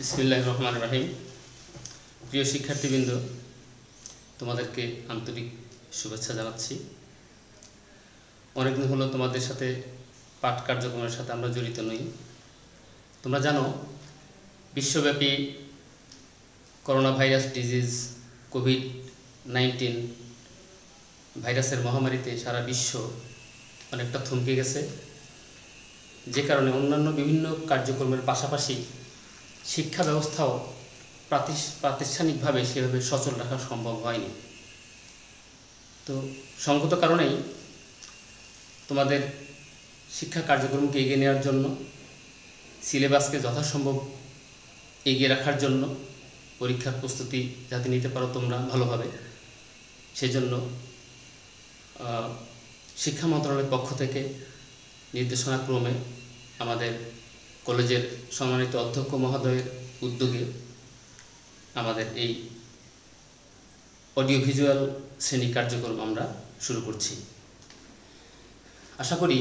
বিসমিল্লাহ রহমান রাহিম। প্রিয় শিক্ষার্থীবৃন্দ, তোমাদেরকে আন্তরিক শুভেচ্ছা জানাচ্ছি। অনেকদিন হলো তোমাদের সাথে পাঠ কার্যক্রমের সাথে আমরা জড়িত নই। তোমরা জানো, বিশ্বব্যাপী corona virus disease, COVID nineteen ভাইরাসের মহামারীতে সারা বিশ্ব অনেকটা থমকে গেছে। যে কারণে অন্যান্য বিভিন্ন কার্যক্রমের পাশাপাশি শিক্ষা ব্যবস্থাও প্রাতিষ্ঠানিকভাবে সেভাবে সচল রাখা সম্ভব হয়নি। তো সঙ্গত কারণেই তোমাদের শিক্ষা কার্যক্রমকে এগিয়ে নেওয়ার জন্য, সিলেবাসকে যথাসম্ভব এগিয়ে রাখার জন্য পরীক্ষার প্রস্তুতি যাতে নিতে পারো তোমরা ভালোভাবে, সেজন্য শিক্ষা মন্ত্রণালয়ের পক্ষ থেকে নির্দেশনাক্রমে আমাদের কলেজের সম্মানিত অধ্যক্ষ মহোদয়ের উদ্যোগে আমাদের এই অডিও ভিজুয়াল শ্রেণি কার্যক্রম আমরা শুরু করছি। আশা করি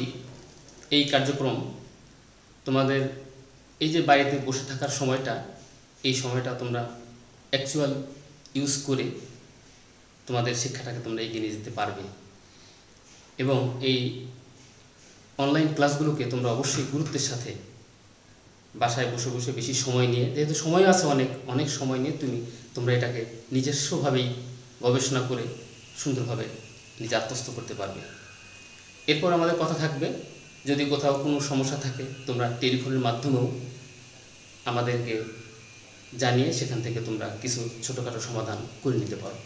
এই কার্যক্রম তোমাদের এই যে বাড়িতে বসে থাকার সময়টা, এই সময়টা তোমরা অ্যাকচুয়াল ইউজ করে তোমাদের শিক্ষাটাকে তোমরা এগিয়ে নিয়ে যেতে পারবে। এবং এই অনলাইন ক্লাসগুলোকে তোমরা অবশ্যই গুরুত্বের সাথে বাসায় বসে বসে বেশি সময় নিয়ে, যেহেতু সময় আছে অনেক অনেক সময় নিয়ে তুমি, তোমরা এটাকে নিজস্বভাবেই গবেষণা করে সুন্দরভাবে নিজে আত্মস্থ করতে পারবে। এরপর আমাদের কথা থাকবে, যদি কোথাও কোনো সমস্যা থাকে, তোমরা টেলিফোনের মাধ্যমেও আমাদেরকে জানিয়ে সেখান থেকে তোমরা কিছু ছোটোখাটো সমাধান করে নিতে পারো।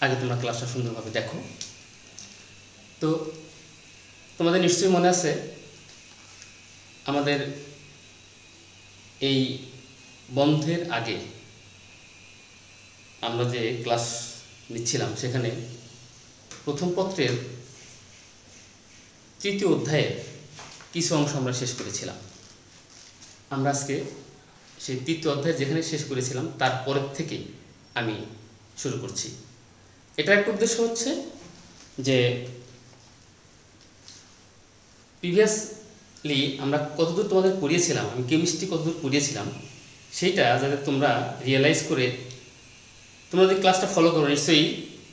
আগে তোমরা ক্লাসটা সুন্দরভাবে দেখো। তো তোমাদের নিশ্চয়ই মনে আছে, আমাদের এই বন্ধের আগে আমরা যে ক্লাস নিচ্ছিলাম সেখানে প্রথম পত্রের তৃতীয় অধ্যায়ের কিছু অংশ আমরা শেষ করেছিলাম। আমরা আজকে সেই তৃতীয় অধ্যায় যেখানে শেষ করেছিলাম তারপরের থেকেই আমি শুরু করছি। এটার একটা উদ্দেশ্য হচ্ছে যে প্রিভিয়াসলি আমরা কতদূর তোমাদের পড়িয়েছিলাম আমি কেমিস্ট্রি কতদূর পড়িয়েছিলাম সেইটা যাতে তোমরা রিয়েলাইজ করে, তোমরা যদি ক্লাসটা ফলো করো, নিশ্চয়ই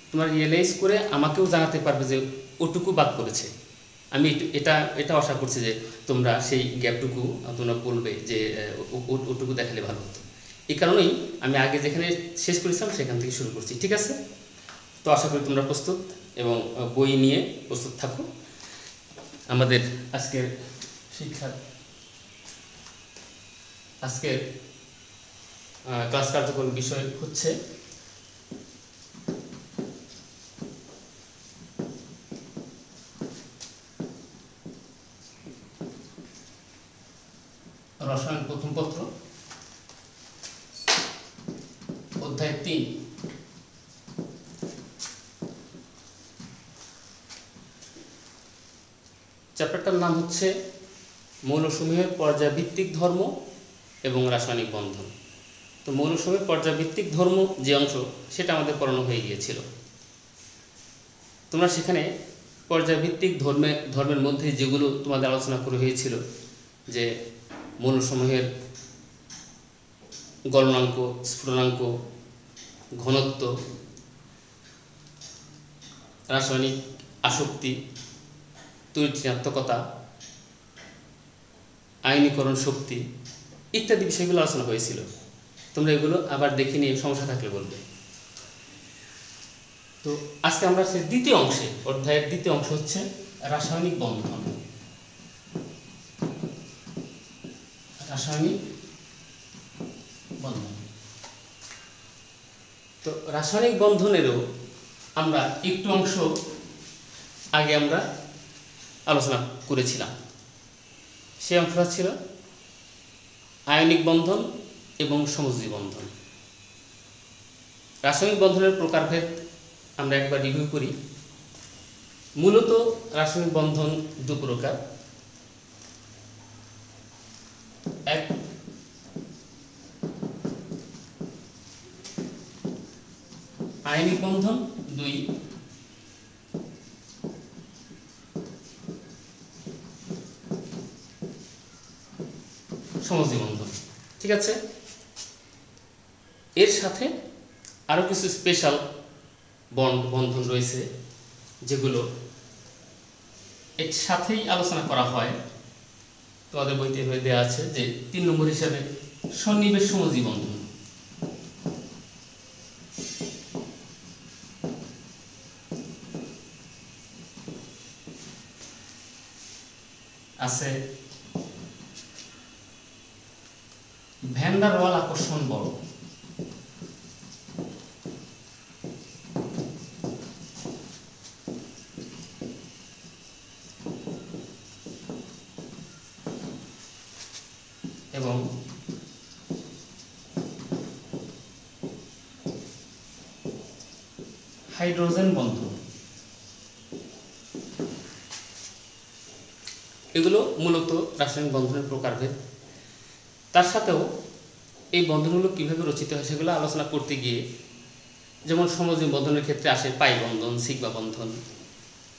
তোমরা রিয়েলাইজ করে আমাকেও জানাতে পারবে যে ওটুকু বাদ করেছে আমি এটা এটা আশা করছি যে তোমরা সেই গ্যাপটুকু তোমরা বলবে যে ওটুকু দেখালে ভালো হতো। এই কারণেই আমি আগে যেখানে শেষ করেছিলাম, সেখান থেকে শুরু করছি, ঠিক আছে? তো আশা করি তোমরা প্রস্তুত এবং বই নিয়ে প্রস্তুত থাকো। আমাদের আজকের শিক্ষার। আজকের ক্লাস কার্যক্রম বিষয় হচ্ছে রসায়ন প্রথম পত্র অধ্যায় তিন চ্যাপ্টারটার নাম হচ্ছে মৌলসমূহের পর্যায়ভিত্তিক ধর্ম এবং রাসায়নিক বন্ধন। তো মৌলসমূহের পর্যায়ভিত্তিক ধর্ম যে অংশ, সেটা আমাদের পড়ানো হয়ে গিয়েছিল। তোমরা সেখানে পর্যায়ভিত্তিক ধর্মে, ধর্মের মধ্যে যেগুলো তোমাদের আলোচনা করে হয়েছিল, যে মৌলসমূহের গলনাঙ্ক, স্ফুটনাঙ্ক, ঘনত্ব, রাসায়নিক আসক্তি, তড়িৎ ঋণাত্মকতা আইনীকরণ শক্তি ইত্যাদি বিষয়গুলো আলোচনা হয়েছিল। তোমরা এগুলো আবার দেখে নিয়ে সমস্যা থাকলে বলবে। তো আজকে আমরা সেই দ্বিতীয় অংশে, অধ্যায়ের দ্বিতীয় অংশ হচ্ছে রাসায়নিক বন্ধন। রাসায়নিক বন্ধন। তো রাসায়নিক বন্ধনেরও আমরা একটু অংশ আগে আমরা আলোচনা করেছিলাম। সেই অংশটা ছিল আয়নিক বন্ধন এবং সমযোজী বন্ধন। রাসায়নিক বন্ধনের প্রকারভেদ আমরা একবার রিভিউ করি। মূলত রাসায়নিক বন্ধন দু প্রকার। এক, আয়নিক বন্ধন। দুই সমযোজী বন্ধন ঠিক আছে? এর সাথে আরও কিছু স্পেশাল বন্ড বন্ধন রয়েছে, যেগুলো এর সাথেই আলোচনা করা হয়। তোমাদের বইতে হয়ে দেওয়া আছে যে তিন নম্বর হিসাবে সন্নিবেশ সমজি বন্ধন আছে ভ্যান্ডার ওয়াল আকর্ষণ বল এবং হাইড্রোজেন বন্ধন এগুলো মূলত রাসায়নিক বন্ধনের প্রকারভেদ। তার সাথেও এই বন্ধনগুলো কীভাবে রচিত হয় সেগুলো আলোচনা করতে গিয়ে যেমন সমজীব বন্ধনের ক্ষেত্রে আসে পাই বন্ধন, সিগমা বন্ধন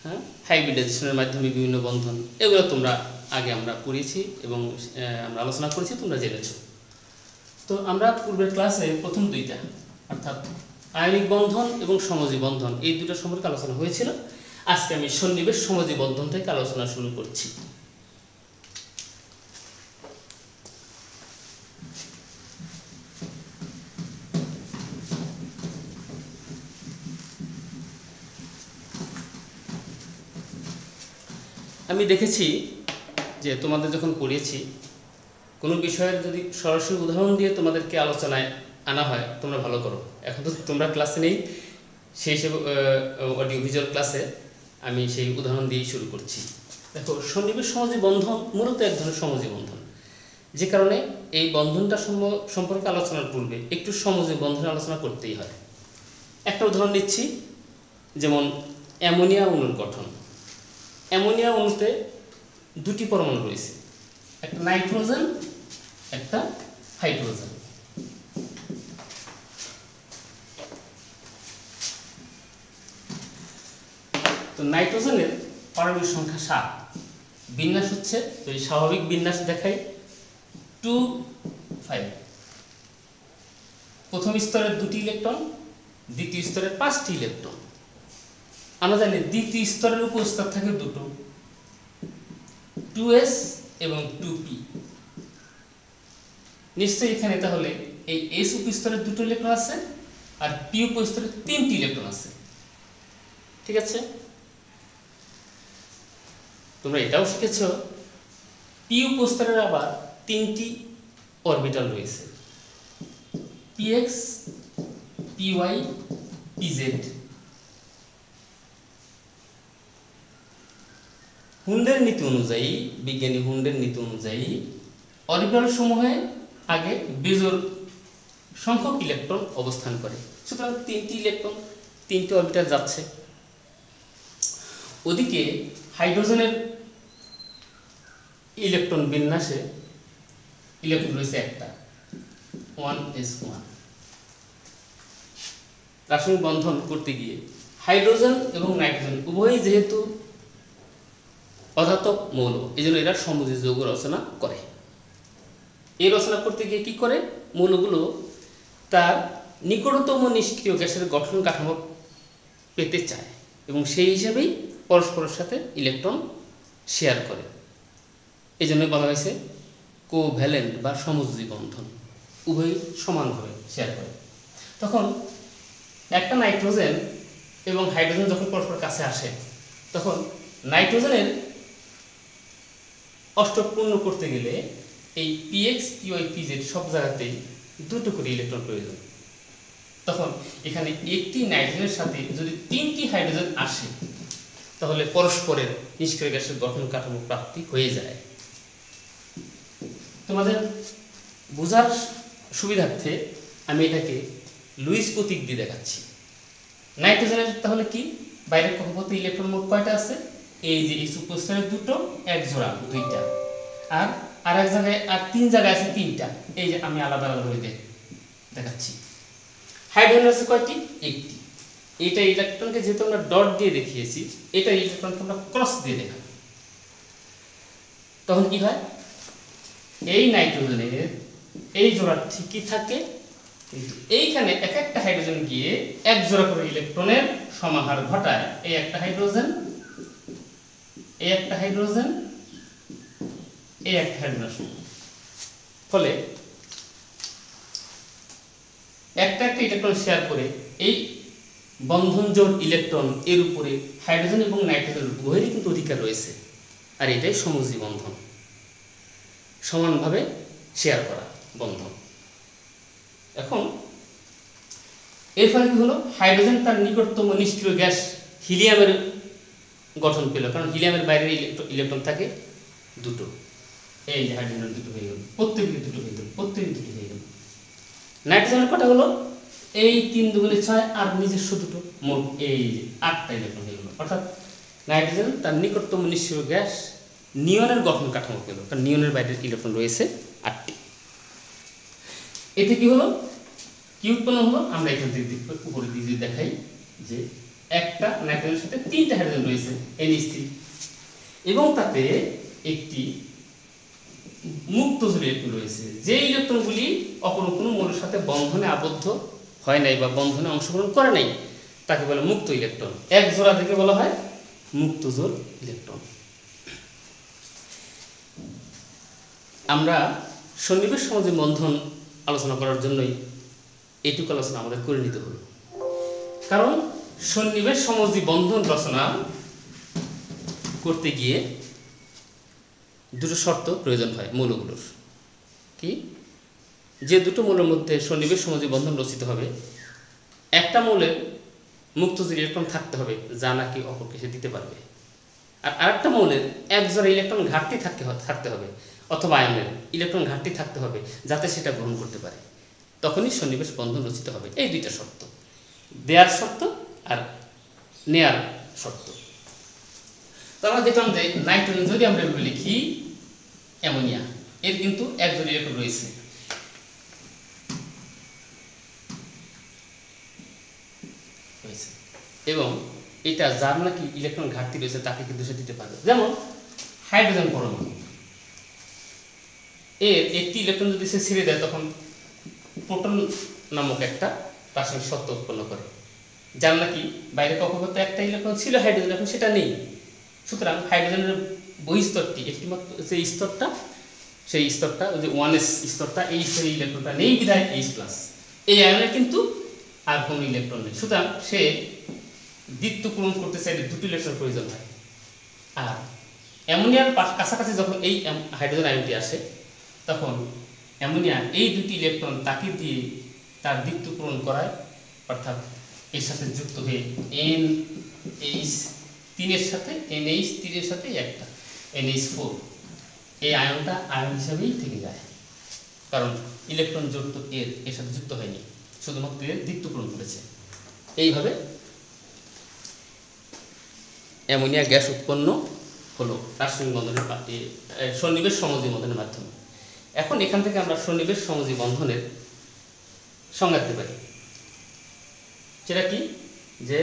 হ্যাঁ হাইব্রিডাইজেশনের মাধ্যমে বিভিন্ন বন্ধন। এগুলো তোমরা আগে আমরা পড়িয়েছি এবং আমরা আলোচনা করেছি, তোমরা জেনেছ। তো আমরা পূর্বের ক্লাসে প্রথম দুইটা, অর্থাৎ আয়নিক বন্ধন এবং সমজী বন্ধন, এই দুটো সম্পর্কে আলোচনা হয়েছিল। আজকে আমি সন্নিবেশ সমজী বন্ধন থেকে আলোচনা শুরু করছি। আমি দেখেছি যে তোমাদের যখন পড়িয়েছি, কোনো বিষয়ের যদি সরাসরি উদাহরণ দিয়ে তোমাদেরকে আলোচনায় আনা হয়, তোমরা ভালো করো। এখন তো তোমরা ক্লাসে নেই, সেই হিসেবে অডিও ভিজুয়াল ক্লাসে আমি সেই উদাহরণ দিয়েই শুরু করছি। দেখো, সন্নিবেশ সমাজী বন্ধন মূলত এক ধরনের সমাজী বন্ধন। যে কারণে এই বন্ধনটা সম্পর্কে আলোচনার পূর্বে একটু সমাজী বন্ধন আলোচনা করতেই হয়। একটা উদাহরণ দিচ্ছি যেমন অ্যামোনিয়া অণুর গঠন। অ্যামোনিয়া অণুতে দুটি পরমাণু রয়েছে, একটা নাইট্রোজেন, একটা হাইড্রোজেন। নাইট্রোজেনের পারমাণবিক সংখ্যা সাত। বিন্যাস হচ্ছে, যদি স্বাভাবিক বিন্যাস দেখাই টু ফাইভ প্রথম স্তরের দুটি ইলেকট্রন, দ্বিতীয় স্তরের পাঁচটি ইলেকট্রন। আমরা জানি দ্বিতীয় স্তরের উপস্তর থাকে দুটো। টু এস এবং টু পি নিশ্চয়ই এখানে তাহলে এই এস উপস্তরের দুটো ইলেকট্রন আছে, আর পি উপস্তরের তিনটি ইলেকট্রন আছে। ঠিক আছে? তোমরা এটাও শিখেছ? পি উপস্তরের আবার তিনটি অরবিটাল রয়েছে। পিএক্স পিওয়াই পিজেড হুন্ডের নীতি অনুযায়ী, বিজ্ঞানী হুন্ডের নীতি অনুযায়ী অরবিটাল সমূহে আগে বেজোর সংখ্যক ইলেকট্রন অবস্থান করে। সুতরাং তিনটি ইলেকট্রন তিনটি অরবিটাল যাচ্ছে। ওদিকে হাইড্রোজেনের ইলেকট্রন বিন্যাসে, ইলেকট্রন রয়েছে একটা। ওয়ান এস ওয়ান রাসায়নিক বন্ধন করতে গিয়ে হাইড্রোজেন এবং নাইট্রোজেন উভয়ই যেহেতু অধাতব মৌল এই জন্য এরা সমুদ্রী যৌগ রচনা করে। এই রচনা করতে গিয়ে কি করে? মৌলগুলো তার নিকটতম নিষ্ক্রিয় গ্যাসের গঠন কাঠামো পেতে চায় এবং সেই হিসাবেই পরস্পরের সাথে ইলেকট্রন শেয়ার করে। এই জন্য বলা হয়েছে, কোভ্যালেন্ট বা সমুদ্রী বন্ধন, উভয়ই সমানভাবে শেয়ার করে। তখন একটা নাইট্রোজেন এবং হাইড্রোজেন যখন পরস্পর কাছে আসে, তখন নাইট্রোজেনের অষ্টপূর্ণ করতে গেলে এই পিএক্স পিওয়াই পিজেড সব জায়গাতেই দুটো করে ইলেকট্রন প্রয়োজন। তখন এখানে একটি নাইট্রোজেনের সাথে যদি তিনটি হাইড্রোজেন আসে, তাহলে পরস্পরের নিষ্ক্রিয় গ্যাসের গঠন কাঠামো প্রাপ্তি হয়ে যায়। তোমাদের বোঝার সুবিধার্থে আমি এটাকে লুইস প্রতীক দিয়ে দেখাচ্ছি। নাইট্রোজেনের তাহলে কি? বাইরের কক্ষপথে ইলেকট্রন মোট কয়টা আছে? এই যে এই সুপোস্টারের দুটো, এক জোড়া দুইটা। আর আর এক জায়গায়, আর তিন জায়গায় আছে তিনটা। এই যে আমি আলাদা আলাদা করে দেখ- দেখাচ্ছি। হাইড্রোজেন আছে কয়টি? একটি। এটা ইলেকট্রনকে যেহেতু আমরা ডট দিয়ে দেখিয়েছি, এটা ইলেকট্রনকে আমরা ক্রস দিয়ে দেখাবো। তখন কি হয়? এই নাইট্রোজেনের এই জোড়া ঠিকই থাকে, কিন্তু এইখানে এক একটা হাইড্রোজেন গিয়ে এক জোড়া করে ইলেকট্রনের সমাহার ঘটায়। এই একটা হাইড্রোজেন, এই একটা হাইড্রোজেন, এই একটা হাইড্রোজেন। ফলে একটা একটা ইলেকট্রন শেয়ার করে এই বন্ধন জোট ইলেকট্রন এর উপরে হাইড্রোজেন এবং নাইট্রোজেন উভয়েরই কিন্তু অধিকার রয়েছে। আর এটাই সমজী বন্ধন। সমানভাবে শেয়ার করা বন্ধন এখন, এর ফলে কি হলো? হাইড্রোজেন তার নিকটতম নিষ্ক্রিয় গ্যাস হিলিয়ামের গঠন পেল, কারণ হিলিয়ামের বাইরে ইলেকট্রন থাকে দুটো। এই যে হাইড্রোজেন দুটো হয়ে গেল প্রত্যেকের দুটো হয়ে গেল প্রত্যেকের দুটো হয়ে গেল। নাইট্রোজেনের কটা হলো? এই তিন দুগুণে ছয় আর নিজস্ব দুটো, মোট এই আটটা ইলেকট্রন হয়ে গেল। অর্থাৎ নাইট্রোজেন তার নিকটতম নিষ্ক্রিয় গ্যাস নিয়নের গঠন কাঠামো পেল কারণ নিয়নের বাইরে ইলেকট্রন রয়েছে? আটটি। এতে কি হলো? কি উৎপন্ন হলো? আমরা এখান থেকে দেখব উপরে দিয়ে যদি দেখাই যে একটা নাইট্রোজেনের সাথে তিনটা হাইড্রোজেন রয়েছে NH3 এবং তাতে একটি মুক্ত ইলেকট্রন রয়েছে। যে ইলেকট্রনগুলি অপর কোনো মৌলের সাথে বন্ধনে আবদ্ধ হয় নাই বা বন্ধনে অংশগ্রহণ করে নাই, তাকে বলে মুক্ত ইলেকট্রন। এক জোড়া থেকে বলা হয় মুক্ত জোড় ইলেকট্রন। আমরা সন্নিবেশ সমাজে বন্ধন আলোচনা করার জন্যই এইটুকু আলোচনা আমাদের করে নিতে হলো কারণ সন্নিবেশ সমাজী বন্ধন রচনা করতে গিয়ে দুটো শর্ত প্রয়োজন হয় মৌলগুলোর। কি? যে দুটো মৌলের মধ্যে সন্নিবেশ সমাজী বন্ধন রচিত হবে, একটা মৌলের মুক্ত ইলেকট্রন থাকতে হবে, যা নাকি অপরকে সে দিতে পারবে। আর আরেকটা মৌলের এক জোড়া ইলেকট্রন ঘাটতি থাকতে থাকতে হবে। অথবা আয়নের ইলেকট্রন ঘাটতি থাকতে হবে যাতে সেটা গ্রহণ করতে পারে। তখনই সন্নিবেশ বন্ধন রচিত হবে। এই দুইটা শর্ত। দেয়ার শর্ত আর নেয়ার শর্ত। তো দেখলাম যে নাইট্রোজেন যদি আমরা এভাবে লিখি, অ্যামোনিয়া, এর কিন্তু একজন ইলেকট্রন রয়েছে। এবং এটা যার নাকি ইলেকট্রন ঘাটতি রয়েছে তাকে কিন্তু সে দিতে পারবে। যেমন হাইড্রোজেন পরমাণু। এর একটি ইলেকট্রন যদি সে ছেড়ে দেয়, তখন প্রোটন নামক একটা রাসায়নিক সত্য উৎপন্ন করে। যার নাকি বাইরে কক্ষপথে একটা ইলেকট্রন ছিল, হাইড্রোজেন, এখন সেটা নেই। সুতরাং হাইড্রোজেনের বহিস্তরটি একটি মাত্র, যে স্তরটা, সেই স্তরটা, ওই যে ওয়ান এস স্তরটা, এই স্তরের ইলেকট্রনটা নেই, বিধায় এইচ প্লাস এই আয়নের কিন্তু আর কোনো ইলেকট্রন নেই। সুতরাং সে দ্বিত্ব পূরণ করতে চাইলে দুটি ইলেকট্রন প্রয়োজন হয়। আর অ্যামোনিয়ার কাছাকাছি যখন এই হাইড্রোজেন আয়নটি আসে তখন অ্যামোনিয়া এই দুটি ইলেকট্রন তাকে দিয়ে তার দ্বিত্ব পূরণ করায়, অর্থাৎ এর সাথে যুক্ত হয়ে এন এইচ তিনের সাথে এন এইচ তিনের সাথে একটা এন এইচ ফোর এই আয়নটা আয়ন হিসাবেই থেকে যায়। কারণ ইলেকট্রন যুক্ত এর এর সাথে যুক্ত হয়নি, শুধুমাত্র এর দ্বিত্ব পূরণ করেছে। এইভাবে অ্যামোনিয়া গ্যাস উৎপন্ন হলো। রাসায়নিক বন্ধনের সন্নিবেশ সমজী বন্ধনের মাধ্যমে। এখন এখান থেকে আমরা সন্নিবেশ সমজী বন্ধনের সংজ্ঞা দিতে পারি। সেটা কি? যে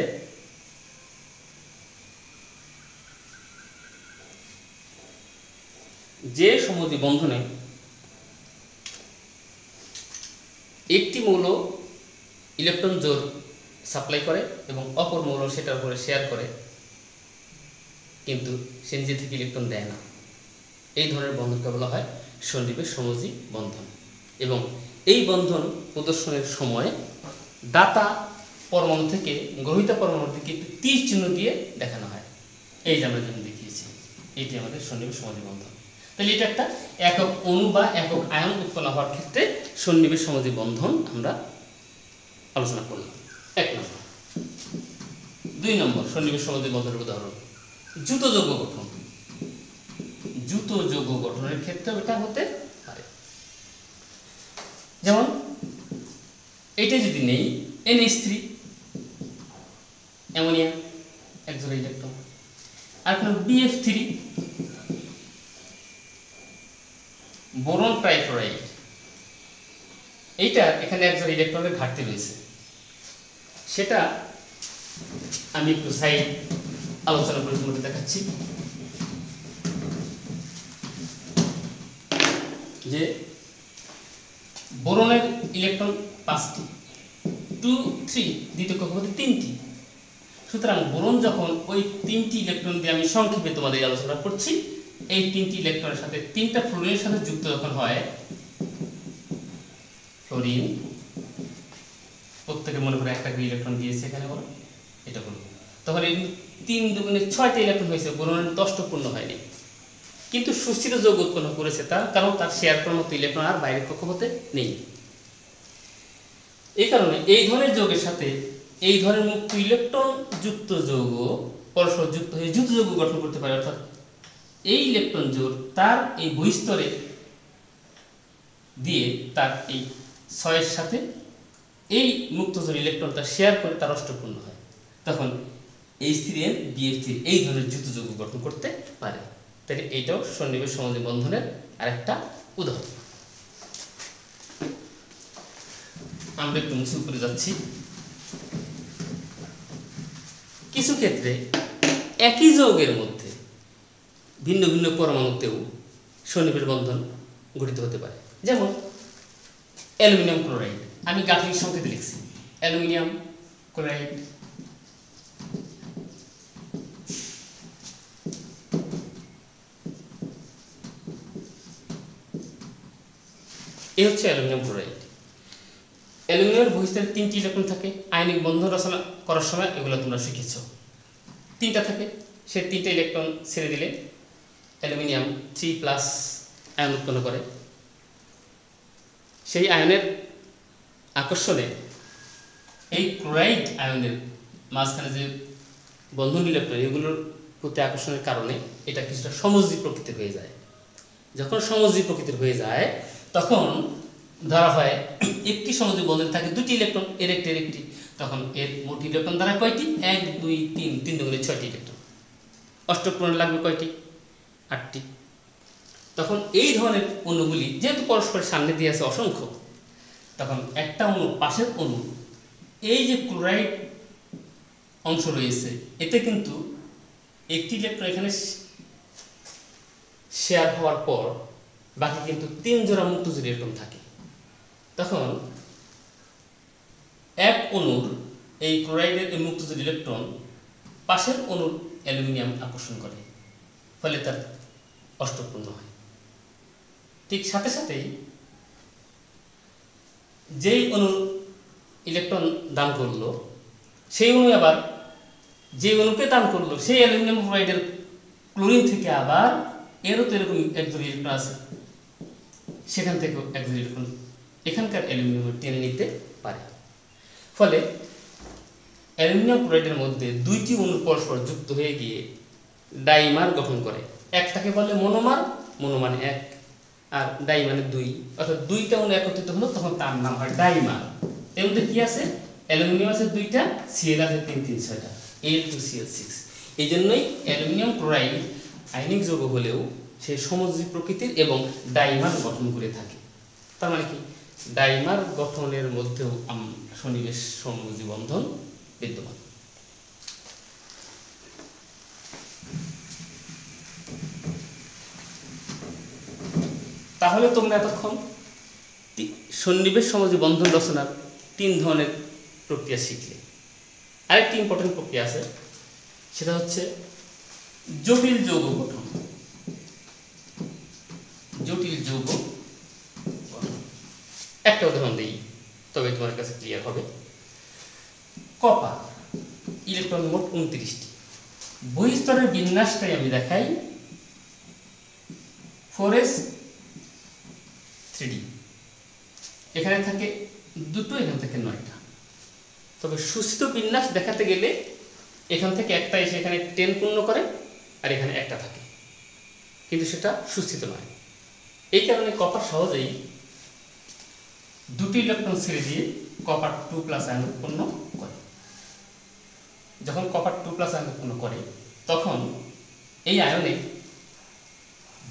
যে সমজী বন্ধনে একটি মৌল ইলেকট্রন জোর সাপ্লাই করে এবং অপর মৌল সেটার উপরে শেয়ার করে, কিন্তু সে নিজে থেকে ইলেকট্রন দেয় না। এই ধরনের বন্ধনকে বলা হয় সন্নিবেশ সমজী বন্ধন। এবং এই বন্ধন প্রদর্শনের সময় দাতা পরমাণু থেকে গ্রহিতা পরমাণু থেকে একটি তীর চিহ্ন দিয়ে দেখানো হয়। এই যে আমরা যেমন দেখিয়েছি, এটি আমাদের সন্নিবেশ সমজী বন্ধন। তাহলে এটা একটা একক অণু বা একক আয়ন উৎপন্ন হওয়ার ক্ষেত্রে সন্নিবেশ সমজী বন্ধন আমরা আলোচনা করলাম। এক নম্বর। দুই নম্বর সন্নিবেশ সমজী বন্ধনের উদাহরণ। জুতো যৌগ গঠন। জুতো যৌগ গঠনের ক্ষেত্রে এটা হতে পারে। যেমন এটা যদি নেই এনএইচ থ্রি অ্যামোনিয়া, এক জোড়া ইলেকট্রন। আর কোনো বিএফ থ্রি। বোরন ট্রাইফ্লোরাইড এইটা এখানে এক জোড়া ইলেকট্রনের ঘাটতি রয়েছে। সেটা আমি একটু সাইড আলোচনা করে তোমাদের দেখাচ্ছি। যে বোরনের ইলেকট্রন পাঁচটি টু থ্রি দ্বিতীয় কক্ষপথে তিনটি। সুতরাং বোরন যখন ওই তিনটি ইলেকট্রন দিয়ে আমি সংক্ষেপে তোমাদের আলোচনা করছি, এই তিনটি ইলেকট্রনের সাথে তিনটা ফ্লোরিনের সাথে যুক্ত যখন হয় ফ্লোরিন প্রত্যেকে মনে করে একটা করে ইলেকট্রন দিয়েছে এখানে বলো, এটা বলো। তখন এই তিন দুগুণে ছয়টা ইলেকট্রন হয়েছে, বোরনের দশটা পূর্ণ হয়নি। কিন্তু সুস্থিত যোগ উৎপন্ন করেছে তার কারণ তার শেয়ার করার মতো ইলেকট্রন আর বাইরের কক্ষপথে নেই। এই কারণে এই ধরনের যোগের সাথে এই ধরনের মুক্ত ইলেকট্রন যুক্ত যৌগ পরস্পর যুক্ত হয়ে যুক্ত যৌগ গঠন করতে পারে, অর্থাৎ এই ইলেকট্রন জোড় তার এই বহিস্তরে দিয়ে তার এই ছয়ের সাথে এই মুক্ত জোড় ইলেকট্রনটা শেয়ার করে তার অষ্টপূর্ণ হয়। তখন এই স্ত্রীর বিএফ থ্রি এই ধরনের যুক্ত যৌগ গঠন করতে পারে। তাহলে এইটাও সন্নিবেশ সমাজী বন্ধনের আরেকটা উদাহরণ। আমরা একটু মুছে উপরে যাচ্ছি। কিছু ক্ষেত্রে একই যৌগের মধ্যে ভিন্ন ভিন্ন পরমাণুতেও সন্নিবেশ বন্ধন গঠিত হতে পারে। যেমন অ্যালুমিনিয়াম ক্লোরাইড। আমি গাঠনিক সংকেত লিখছি। অ্যালুমিনিয়াম ক্লোরাইড এই হচ্ছে অ্যালুমিনিয়াম ক্লোরাইড। অ্যালুমিনিয়ামের বহিস্তরে তিনটি ইলেকট্রন থাকে, আয়নিক বন্ধন রচনা করার সময় এগুলো তোমরা শিখেছ। তিনটা থাকে, সে তিনটা ইলেকট্রন ছেড়ে দিলে অ্যালুমিনিয়াম থ্রি প্লাস আয়ন উৎপন্ন করে। সেই আয়নের আকর্ষণে এই ক্লোরাইড আয়নের মাঝখানে যে বন্ধন ইলেকট্রন, এগুলোর প্রতি আকর্ষণের কারণে এটা কিছুটা সমজী প্রকৃতির হয়ে যায়। যখন সমজী প্রকৃতির হয়ে যায় তখন ধরা হয় একটি সমজী বন্ধন থাকে, দুটি ইলেকট্রন, এর একটি এর একটি। তখন এর মোট ইলেকট্রন দ্বারা কয়টি? এক, দুই, তিন তিন দুগুণে ছয়টি ইলেকট্রন। অষ্টপূরণ লাগবে কয়টি? আটটি। তখন এই ধরনের অণুগুলি যেহেতু পরস্পরের সামনে দিয়ে আছে অসংখ্য, তখন একটা অণু পাশের অণু, এই যে ক্লোরাইড অংশ রয়েছে, এতে কিন্তু একটি ইলেকট্রন এখানে শেয়ার হওয়ার পর বাকি কিন্তু তিন জোড়া মুক্ত জোড়া এরকম থাকে, তখন এক অণুর এই ক্লোরাইডের এই মুক্ত জোড় ইলেকট্রন পাশের অণুর অ্যালুমিনিয়াম আকর্ষণ করে, ফলে তার অষ্টপূর্ণ হয়। ঠিক সাথে সাথেই যেই অণু ইলেকট্রন দান করল, সেই অণু আবার যে অণুকে দান করল, সেই অ্যালুমিনিয়াম ক্লোরাইডের ক্লোরিন থেকে আবার এরও তো এরকম এক একজন ইলেকট্রন আছে। সেখান থেকেও একজন এখানকার অ্যালুমিনিয়াম টেনে নিতে পারে। ফলে অ্যালুমিনিয়াম ক্লোরাইডের মধ্যে দুইটি অণু পরস্পর যুক্ত হয়ে গিয়ে ডাইমার গঠন করে। একটাকে বলে মনোমার মনো মানে এক, আর ডাই মানে দুই। অর্থাৎ দুইটা অণু একত্রিত হলো, তখন তার নাম হয় ডাইমার। এর মধ্যে কি আছে? অ্যালুমিনিয়াম আছে দুইটা সিএল আছে তিন তিন, ছয়টা। এল টু সিএল সিক্স এই জন্যই অ্যালুমিনিয়াম ক্লোরাইড আয়নিক যৌগ হলেও সে সমজী প্রকৃতির এবং ডাইমার গঠন করে থাকে। তার মানে কি? ডাইমার গঠনের মধ্যেও সন্নিবেশ সমজী বন্ধন বিদ্যমান। তাহলে তোমরা এতক্ষণ সন্নিবেশ সমাজী বন্ধন রচনার তিন ধরনের প্রক্রিয়া শিখলে। আরেকটি ইম্পর্টেন্ট প্রক্রিয়া আছে, সেটা হচ্ছে জটিল যৌগ গঠন। জটিল যৌগ একটা উদাহরণ দিই, তবে তোমার কাছে ক্লিয়ার হবে। কপার ইলেকট্রন মোট উনত্রিশটি। বহিস্তরের বিন্যাসটাই আমি দেখাই। ফোর এস থ্রি এখানে থাকে দুটো, এখান থেকে নয়টা। তবে সুস্থ বিন্যাস দেখাতে গেলে এখান থেকে একটা এসে এখানে টেন পূর্ণ করে আর এখানে একটা থাকে। কিন্তু সেটা সুস্থিত নয়। এই কারণে কপার সহজেই দুটি ইলেকট্রন ছেড়ে দিয়ে কপার টু প্লাস আয়ন উৎপন্ন করে। যখন কপার টু প্লাস আয়ন উৎপন্ন করে, তখন এই আয়নে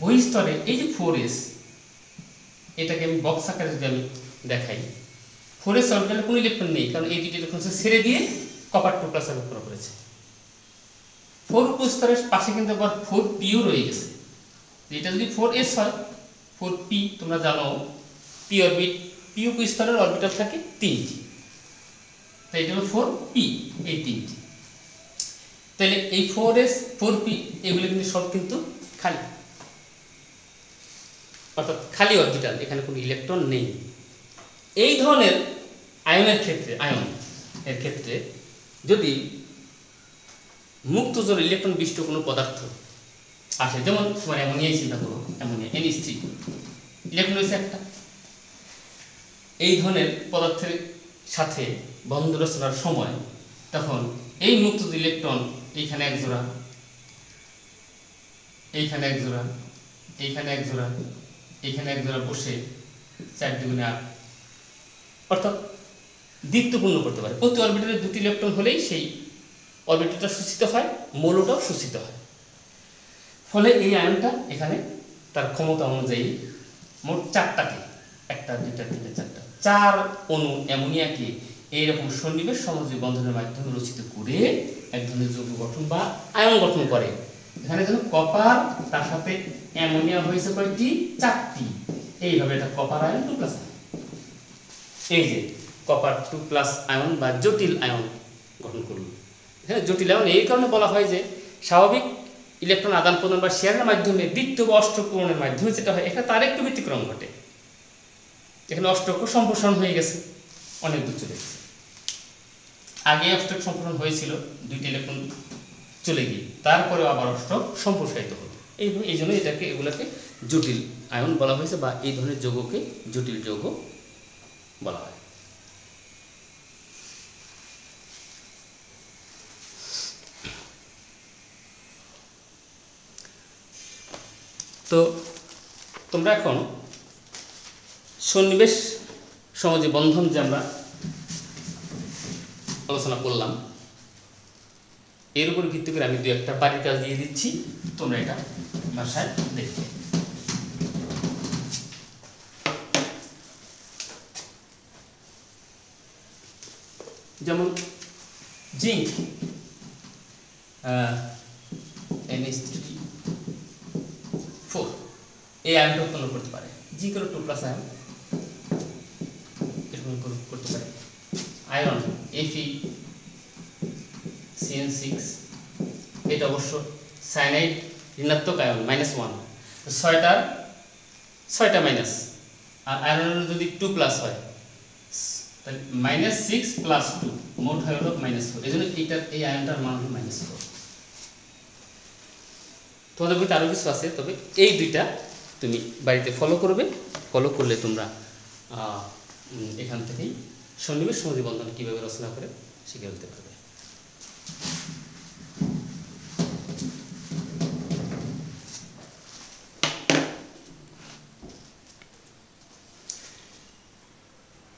বহিস্তরে এই যে ফোর এস এটাকে আমি বক্স আকারে যদি আমি দেখাই ফোর এস অরবিটালে কোনো ইলেকট্রন নেই, কারণ এই দুটি ইলেকট্রন ছেড়ে দিয়ে কপার টু প্লাস আয়ন উৎপন্ন করেছে। ফোর উপস্তরের পাশে কিন্তু আবার ফোর পিও রয়ে গেছে। এটা যদি ফোর এস হয় ফোর পি তোমরা জানো পি অরবিট পি পিও স্তরের অরবিটাল থাকে তিনটি। তাই এটা হলো ফোর পি এই তিনটি। তাহলে এই ফোর এস ফোর পি এগুলো কিন্তু সব কিন্তু খালি। অর্থাৎ খালি অরবিটাল এখানে কোনো ইলেকট্রন নেই। এই ধরনের আয়নের ক্ষেত্রে আয়ন এর ক্ষেত্রে যদি মুক্ত জোর ইলেকট্রন বিশিষ্ট কোনো পদার্থ আসে যেমন তোমার অ্যামোনিয়াই চিন্তা করো অ্যামোনিয়া এনএস থ্রি ইলেকট্রন রয়েছে একটা এই ধরনের পদার্থের সাথে বন্ধন রচনার সময়, তখন এই মুক্ত ইলেকট্রন এইখানে এক জোড়া, এইখানে এক জোড়া, এইখানে এক জোড়া, এইখানে এক জোড়া বসে চার দুগুণে আট। অর্থাৎ দ্বিত্বপূর্ণ করতে পারে। প্রতি অরবিটালে দুটি ইলেকট্রন হলেই সেই অরবিটালটা শোষিত হয়, মৌলটাও শোষিত হয়। ফলে এই আয়নটা এখানে তার ক্ষমতা অনুযায়ী মোট চারটাকে, একটা, দুইটা, তিনটা, চারটা। চার অণু অ্যামোনিয়াকে এইরকম সন্নিবেশ সমযোজী বন্ধনের মাধ্যমে রচিত করে এক ধরনের যৌগ গঠন বা আয়ন গঠন করে। এখানে যেন কপার, তার সাথে অ্যামোনিয়া হয়েছে কয়টি? চারটি। এইভাবে এটা কপার আয়ন টু প্লাস এই যে কপার টু প্লাস আয়ন বা জটিল আয়ন গঠন করল। এখানে জটিল আয়ন এই কারণে বলা হয় যে স্বাভাবিক ইলেকট্রন আদান প্রদান বা শেয়ারের মাধ্যমে বৃত্ত বা অষ্টক পূরণের মাধ্যমে যেটা হয়, এখানে তার একটু ব্যতিক্রম ঘটে। এখানে অষ্টক সম্প্রসারণ হয়ে গেছে, অনেক দূর চলে গেছে। আগে অষ্টক সম্প্রসারণ হয়েছিল, দুইটি ইলেকট্রন চলে গিয়ে, তারপরেও আবার অষ্টক সম্প্রসারিত হলো। এই এই জন্য এটাকে, এগুলোকে জটিল আয়ন বলা হয়েছে বা এই ধরনের যৌগকে জটিল যৌগ বলা হয়। তো তোমরা এখন সন্নিবেশ সমাজে বন্ধন যে আমরা আলোচনা করলাম, এর উপর ভিত্তি করে আমি দু একটা বাড়ির কাজ দিয়ে দিচ্ছি। তোমরা এটা বাসায় দেখবে। যেমন জিঙ্ক এনএস থ্রি এই আয়নটা উৎপন্ন করতে পারে। জিঙ্ক হলো টু প্লাস আয়ন এরকম করতে পারে। আয়রন এফি সিএন সিক্স এটা অবশ্য সাইনাইড ঋণাত্মক আয়ন মাইনাস ওয়ান ছয়টার ছয়টা মাইনাস আর আয়রনের যদি টু প্লাস হয়, তাহলে মাইনাস সিক্স প্লাস টু মোট হয় হলো মাইনাস ফোর এই জন্য এইটার এই আয়নটার মান হলো মাইনাস ফোর তোমাদের বইতে আরও কিছু আছে, তবে এই দুইটা তুমি বাড়িতে ফলো করবে। ফলো করলে তোমরা এখান থেকেই সন্নিবেশ সমাধি বন্ধন কীভাবে রচনা করে শিখে ফেলতে পারবে।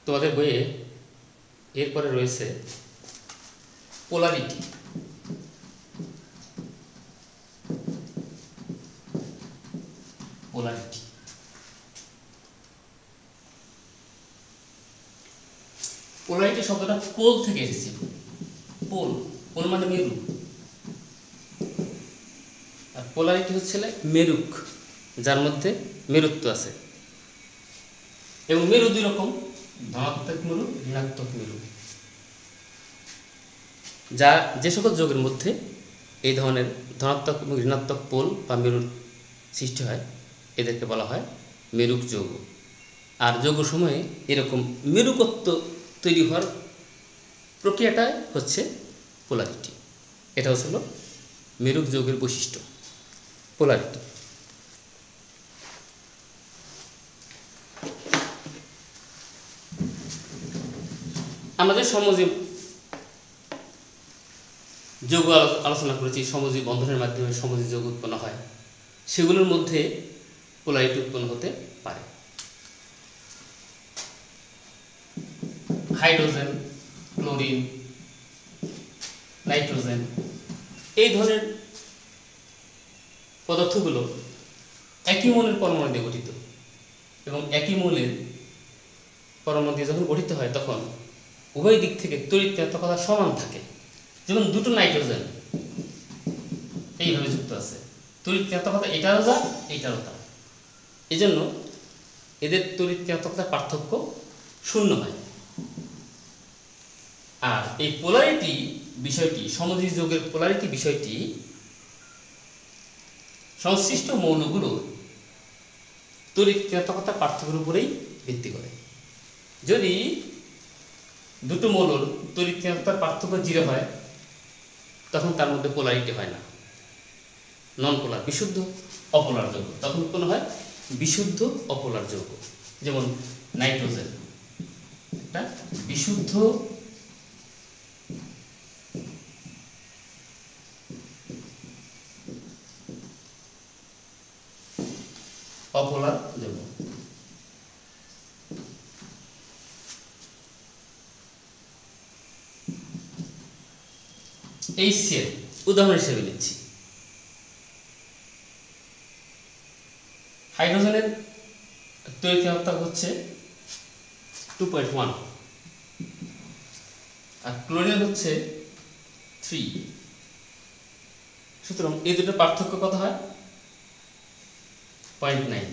তোমাদের বইয়ে এরপরে রয়েছে পোলারিটি পোলারিটি শব্দটা পোল থেকে এসেছে। পোল পোল মানে মেরু। আর পোলারিটি হচ্ছে মেরুক, যার মধ্যে মেরুত্ব আছে। এবং মেরু দুই রকম, ধনাত্মক মেরু, ঋণাত্মক মেরু। যা যে সকল যোগের মধ্যে এই ধরনের ধনাত্মক এবং ঋণাত্মক পোল বা মেরুর সৃষ্টি হয়, এদেরকে বলা হয় মেরুক যৌগ। আর যৌগ সময়ে এরকম মেরুকত্ব তৈরি হওয়ার প্রক্রিয়াটা হচ্ছে পোলারিটি এটা হচ্ছিল মেরুক যৌগের বৈশিষ্ট্য পোলারিটি আমাদের সমজীব যোগ আলো- আলোচনা করেছি, সমজীব বন্ধনের মাধ্যমে সমজীব যোগ উৎপন্ন হয়। সেগুলোর মধ্যে পোলারিটি উৎপন্ন হতে পারে। Hydrogen chlorine nitrogen. এই ধরনের পদার্থগুলো একই মৌলের পরমাণু দিয়ে গঠিত। এবং একই মৌলের পরমাণু দিয়ে যখন গঠিত হয়, তখন উভয় দিক থেকে তড়িৎ-ঋণাত্মকতা সমান থাকে। যেমন দুটো নাইট্রোজেন এইভাবে যুক্ত আছে। তড়িৎ-ঋণাত্মকতা এটারও যা, এইটারও তা। এই জন্য এদের তড়িৎ-ঋণাত্মকতার পার্থক্য শূন্য হয়। আর এই পোলারিটি বিষয়টি সমযোজী যোগের পোলারিটি বিষয়টি সংশ্লিষ্ট মৌলগুলোর ঋণাত্মকতা পার্থক্যের উপরেই ভিত্তি করে। যদি দুটো মৌলর ঋণাত্মকতার পার্থক্য জিরো হয়, তখন তার মধ্যে পোলারিটি হয় না। নন পোলার বিশুদ্ধ, অপোলার যৌগ। তখন কোনো হয়? বিশুদ্ধ, অপোলার যৌগ। যেমন নাইট্রোজেন। একটা বিশুদ্ধ অপোলার যৌগ এই সেল উদাহরণ হিসেবে নিচ্ছি। হাইড্রোজেনের তড়িৎ ঋণাত্মক হচ্ছে টু পয়েন্ট ওয়ান আর ক্লোরিনের হচ্ছে থ্রি সুতরাং এই দুটো পার্থক্য কত হয়? পয়েন্ট নাইন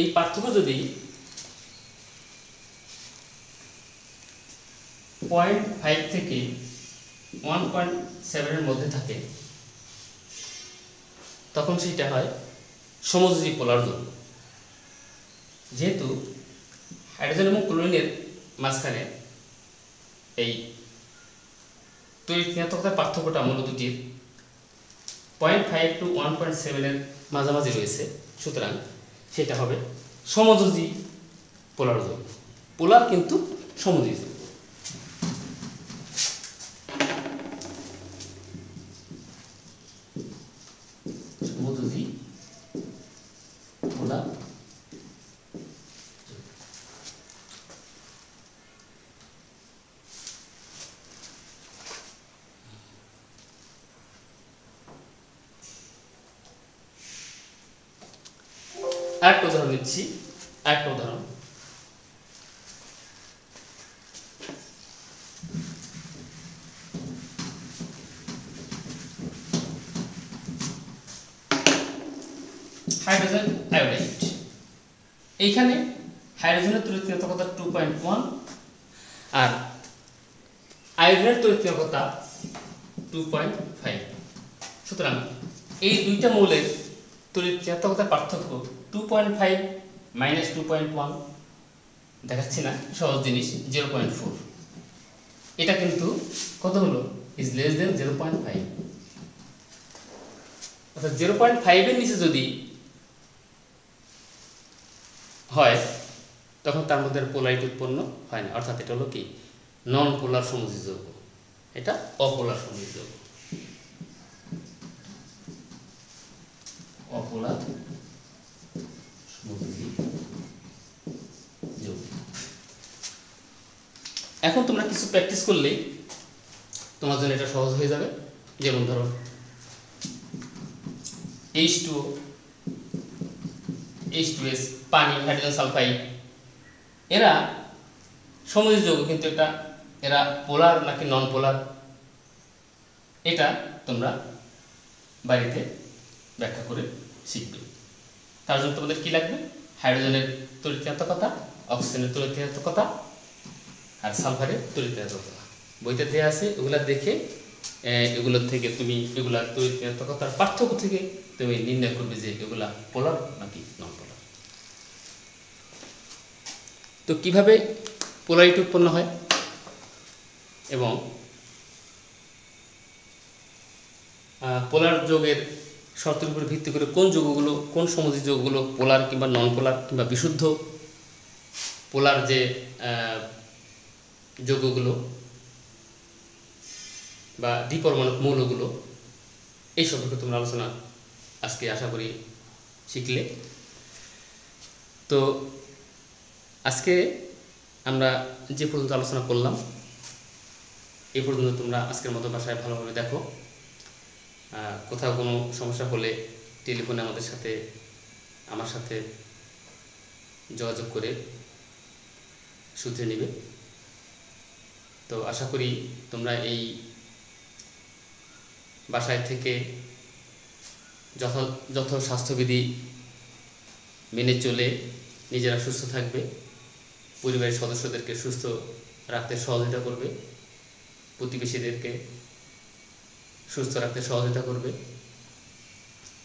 এই পার্থক্য যদি পয়েন্ট ফাইভ থেকে ওয়ান পয়েন্ট সেভেনের মধ্যে থাকে, তখন সেটা হয় সমযোজী পোলার যৌগ যেহেতু হাইড্রোজেন এবং ক্লোরিনের মাঝখানে এই। দুই স্নাতকতার পার্থক্যটা মূল দুটির point five to one point সেভেনের মাঝামাঝি রয়েছে, সুতরাং সেটা হবে সমযোজী পোলার পোলার কিন্তু সমযোজী পোলার আরেকটা উদাহরণ দিচ্ছি আরেকটা উদাহরণ হাইড্রোজেন আয়োডাইড। এইখানে হাইড্রোজেনের ঋণাত্মকতা টু পয়েন্ট ওয়ান আর আয়োডিনের ঋণাত্মকতা টু পয়েন্ট ফাইভ সুতরাং এই দুইটা মৌলের তড়িৎ ঋণাত্মকতার পার্থক্য two point five minus two point one দেখাচ্ছি না, সহজ জিনিস জিরো পয়েন্ট ফোর এটা কিন্তু কত হলো? Is less than zero point five অর্থাৎ জিরো পয়েন্ট ফাইভের নিচে যদি হয়, তখন তার মধ্যে পোলারিটি উৎপন্ন হয় না। অর্থাৎ এটা হলো কি? নন পোলার এটা অপোলার সমযোজী যৌগ অপোলার? এখন তোমরা কিছু প্র্যাকটিস করলেই তোমার জন্য এটা সহজ হয়ে যাবে। যেমন ধরো H two H two S পানি হাইড্রোজেন সালফাইড এরা সমযোজী যৌগ, কিন্তু এটা এরা পোলার নাকি নন পোলার এটা তোমরা বাড়িতে ব্যাখ্যা করে শিখবে। তার জন্য তোমাদের কি লাগবে? হাইড্রোজেনের তরিতাত্মকতা অক্সিজেনের তরিতাত্মকতা আর সালফারের তরিতাত্মকতা বইতে দেওয়া আছে ওগুলা দেখে এগুলোর থেকে তুমি এগুলা তরিতাত্মকতার পার্থক্য থেকে তুমি নির্ণয় করবে যে এগুলা পোলার নাকি নন পোলার তো কীভাবে পোলারিটি উৎপন্ন হয়? এবং পোলার যোগের শর্তের উপর ভিত্তি করে কোন যোগগুলো, কোন সমযোজী যোগগুলো, পোলার কিংবা নন পোলার কিংবা বিশুদ্ধ পোলার যে যোগগুলো বা দ্বিপরমাণু মৌলগুলো, এই সম্পর্কে তোমরা আলোচনা আজকে আশা করি শিখলে। তো আজকে আমরা যে পর্যন্ত আলোচনা করলাম, এই পর্যন্ত তোমরা আজকের মতো বাসায় ভালোভাবে দেখো। কোথাও কোনো সমস্যা হলে টেলিফোনে আমাদের সাথে, আমার সাথে যোগাযোগ করে শুধরে নেবে। তো আশা করি তোমরা এই বাসায় থেকে যথ যথ স্বাস্থ্যবিধি মেনে চলে নিজেরা সুস্থ থাকবে, পরিবারের সদস্যদেরকে সুস্থ রাখতে সহযোগিতা করবে, প্রতিবেশীদেরকে সুস্থ রাখতে সহযোগিতা করবে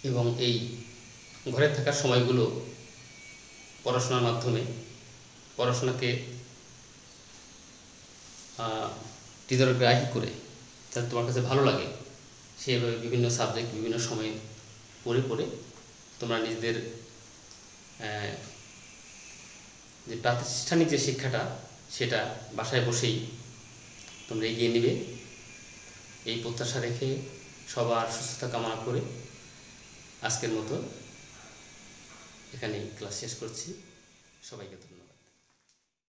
এবং এই ঘরে থাকার সময়গুলো পড়াশোনার মাধ্যমে পড়াশোনাকে হৃদয়গ্রাহী করে যাতে তোমার কাছে ভালো লাগে, সেইভাবে বিভিন্ন সাবজেক্ট বিভিন্ন সময়ে পড়ে পড়ে তোমরা নিজেদের যে প্রাতিষ্ঠানিক যে শিক্ষাটা, সেটা বাসায় বসেই তোমরা এগিয়ে নেবে। এই প্রত্যাশা রেখে সবার সুস্থতা কামনা করে আজকের মতো এখানে ক্লাস শেষ করছি। সবাইকে ধন্যবাদ।